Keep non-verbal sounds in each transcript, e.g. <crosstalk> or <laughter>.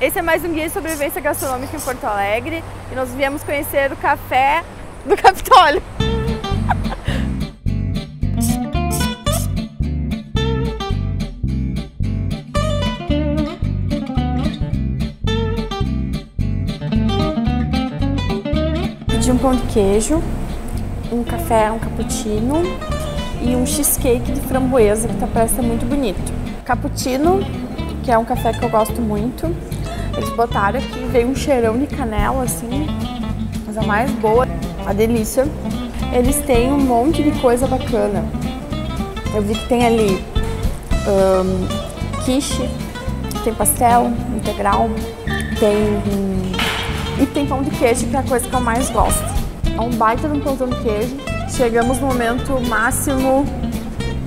Esse é mais um guia de sobrevivência gastronômica em Porto Alegre e nós viemos conhecer o café do <laughs> Capitólio. Pedi um pão de queijo, um café, um cappuccino e um cheesecake de framboesa que tá, parece muito bonito. Cappuccino, que é um café que eu gosto muito. Eles botaram aqui, veio um cheirão de canela assim, coisa mais boa, uma delícia. Eles têm um monte de coisa bacana. Eu vi que tem ali um, quiche, tem pastel integral, tem e tem pão de queijo, que é a coisa que eu mais gosto. É um baita de um pão de queijo. Chegamos no momento máximo,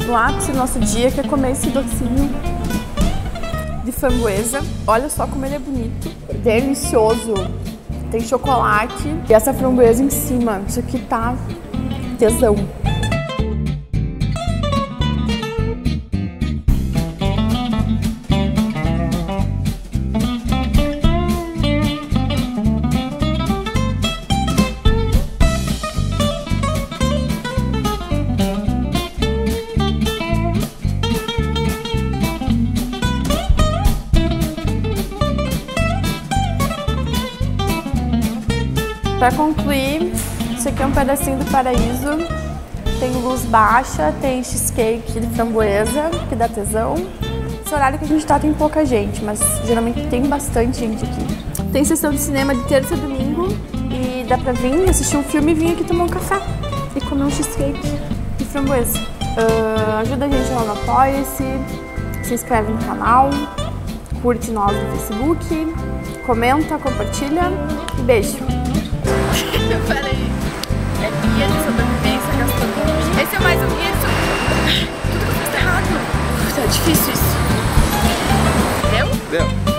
no ápice do nosso dia, que é comer esse docinho de framboesa. Olha só como ele é bonito, delicioso. Tem chocolate e essa framboesa em cima. Isso aqui tá tesão. Para concluir, isso aqui é um pedacinho do paraíso. Tem luz baixa, tem cheesecake de framboesa, que dá tesão. Esse horário que a gente tá tem pouca gente, mas geralmente tem bastante gente aqui. Tem sessão de cinema de terça e domingo e dá pra vir assistir um filme e vir aqui tomar um café e comer um cheesecake de framboesa. Uh, ajuda a gente lá no Apoia-se, se inscreve no canal, curte nós no Facebook, comenta, compartilha e beijo! Peraí. É guia de sobrevivência gastronômica. Esse é mais um guia de sobrevivência. Tudo que eu tá errado. Tá difícil isso. Deu? Deu.